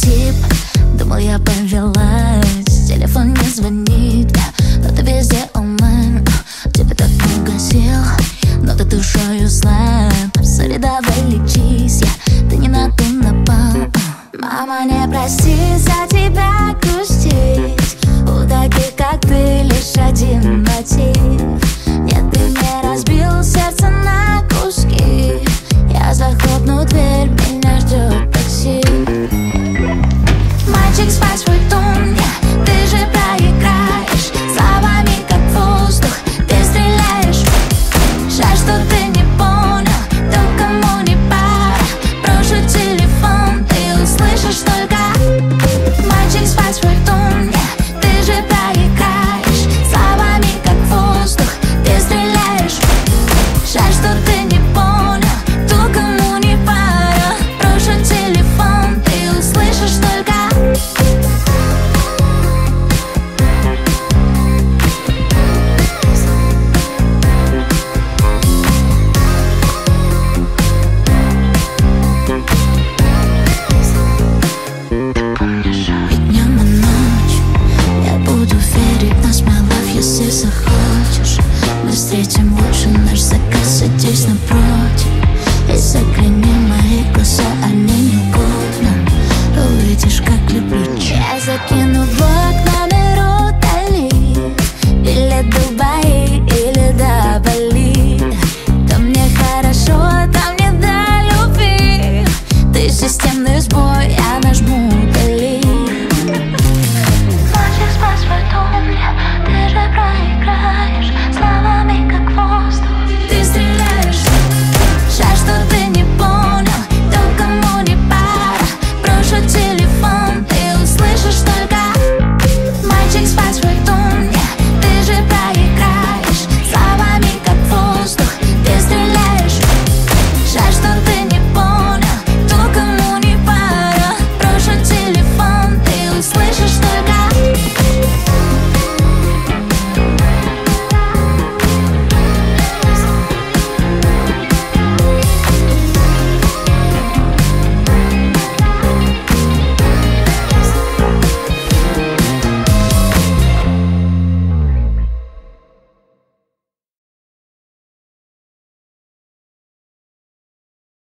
тип. Думал, я повелась. Телефон не звонит садись напротив. И загляни мои глаза, они не угодно Увидишь, как люблю. Я закину в окна Дали Или Дубай